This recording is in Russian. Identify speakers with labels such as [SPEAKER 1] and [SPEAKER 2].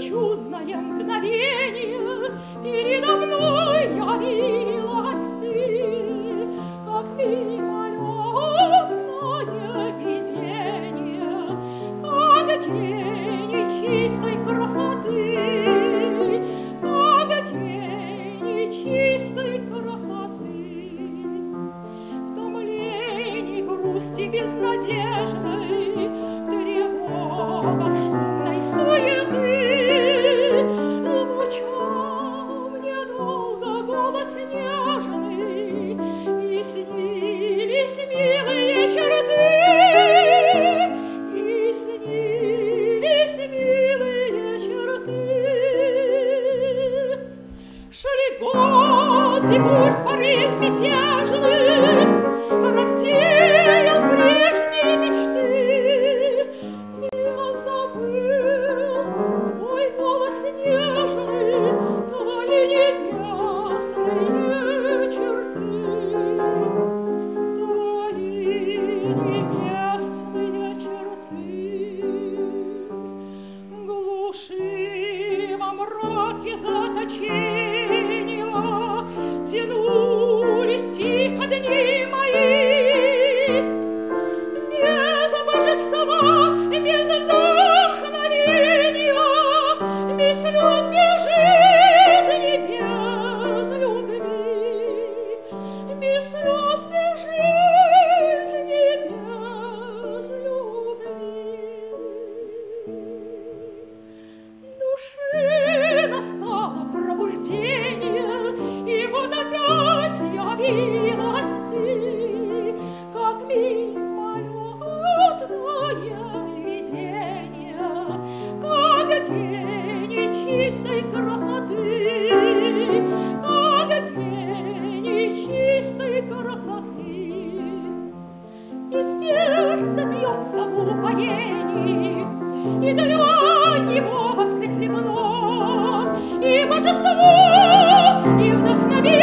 [SPEAKER 1] чудное мгновение передо мной явилась ты, как мимолетное видение, как тени чистой красоты, как тени чистой красоты. В томлении грусти безнадежной, в тревогах шумной суеты Шли годы, бурь, порыв мятежный, Россия cheer. и божеству, и вдохновению.